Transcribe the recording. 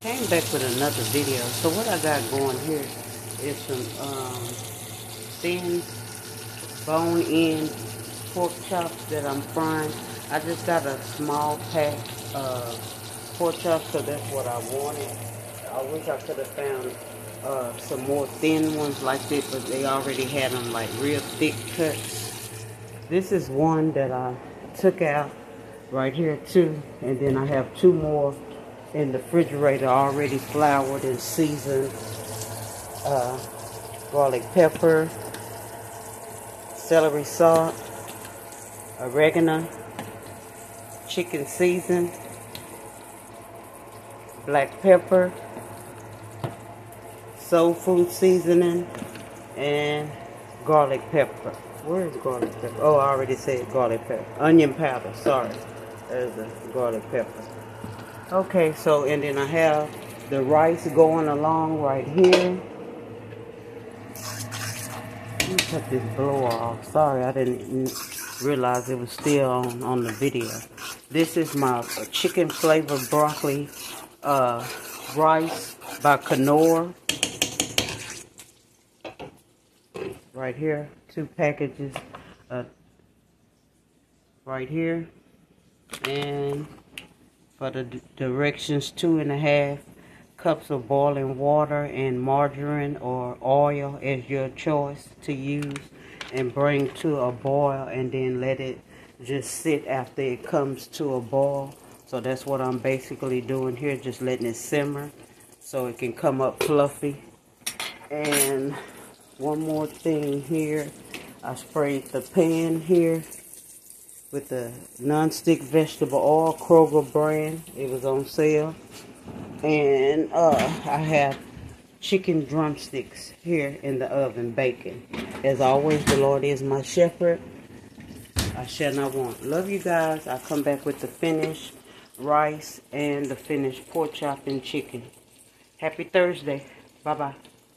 Came back with another video. So what I got going here is some um, thin bone-in pork chops that I'm frying. I just got a small pack of pork chops, so that's what I wanted. I wish I could have found uh, some more thin ones like this, but they already had them like real thick cuts. This is one that I took out right here too, and then I have two more in the refrigerator already floured and seasoned. Uh, garlic pepper, celery salt, oregano, chicken season, black pepper, soul food seasoning, and garlic pepper. Where is garlic pepper? Oh, I already said garlic pepper. Onion powder, sorry. There's a garlic pepper. Okay, so and then I have the rice going along right here. Let me cut this blower off. Sorry, I didn't realize it was still on, on the video. This is my chicken flavored broccoli uh, rice by Knorr. Right here, two packages uh, right here. And for the directions two and a half cups of boiling water and margarine or oil as your choice to use and bring to a boil and then let it just sit after it comes to a boil. So that's what I'm basically doing here just letting it simmer so it can come up fluffy. And one more thing here I sprayed the pan here with the non-stick vegetable oil Kroger brand. It was on sale. And uh, I have chicken drumsticks here in the oven baking. As always, the Lord is my shepherd. I shall not want. Love you guys. I'll come back with the finished rice and the finished pork chop and chicken. Happy Thursday. Bye-bye.